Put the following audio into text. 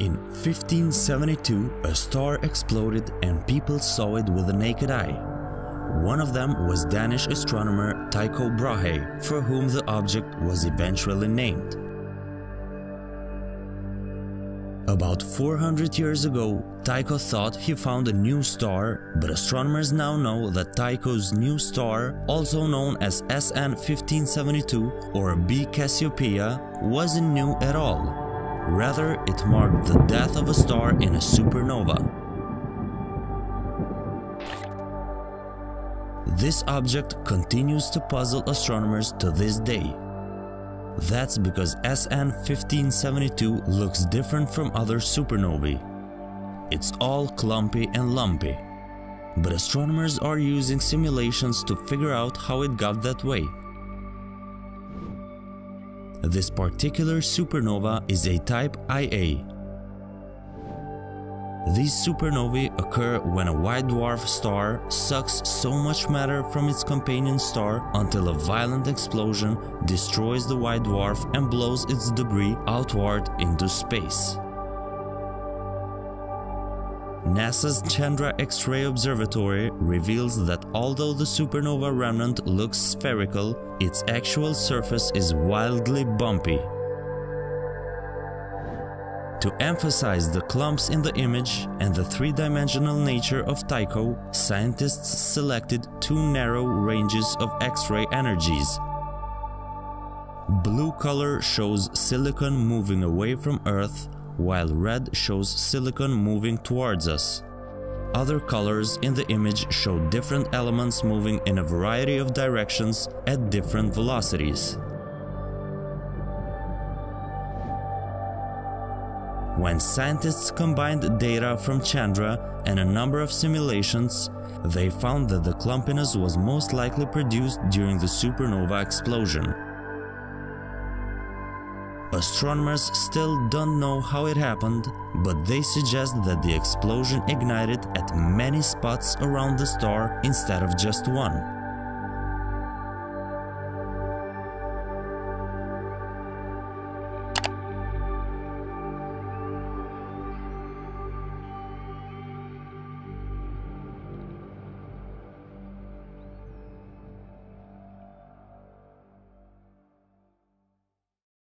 In 1572, a star exploded and people saw it with the naked eye. One of them was Danish astronomer Tycho Brahe, for whom the object was eventually named. About 400 years ago, Tycho thought he found a new star, but astronomers now know that Tycho's new star, also known as SN 1572 or B Cassiopeia, wasn't new at all. Rather, it marked the death of a star in a supernova. This object continues to puzzle astronomers to this day. That's because SN 1572 looks different from other supernovae. It's all clumpy and lumpy. But astronomers are using simulations to figure out how it got that way. This particular supernova is a type Ia, these supernovae occur when a white dwarf star sucks so much matter from its companion star until a violent explosion destroys the white dwarf and blows its debris outward into space. NASA's Chandra X-ray Observatory reveals that although the supernova remnant looks spherical, its actual surface is wildly bumpy to emphasize the clumps in the image and the three-dimensional nature of Tycho, scientists selected two narrow ranges of X-ray energies. Blue color shows silicon moving away from Earth, while red shows silicon moving towards us. Other colors in the image show different elements moving in a variety of directions at different velocities. When scientists combined data from Chandra and a number of simulations, they found that the clumpiness was most likely produced during the supernova explosion. Astronomers still don't know how it happened, but they suggest that the explosion ignited at many spots around the star instead of just one.